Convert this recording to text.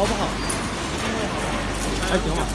好不好？还行吧。